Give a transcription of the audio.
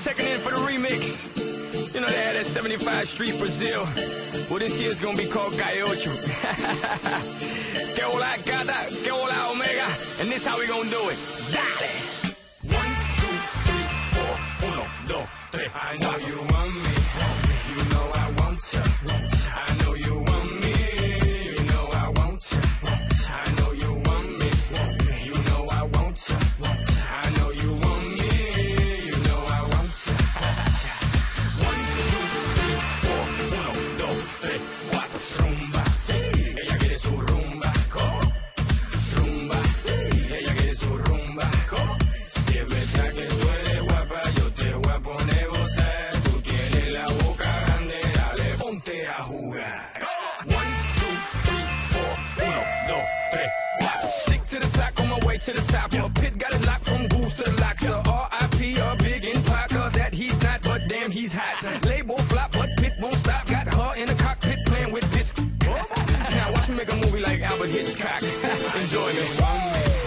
checking in for the remix. You know, they had that 75 Street Brazil. Well, this year is gonna be called Calle Ocho. que hola, gata, que hola, omega. And this how we gonna do it. Dale! One, two, three, four, uno, dos, tres. I know you movie like Alfred Hitchcock. Enjoy me.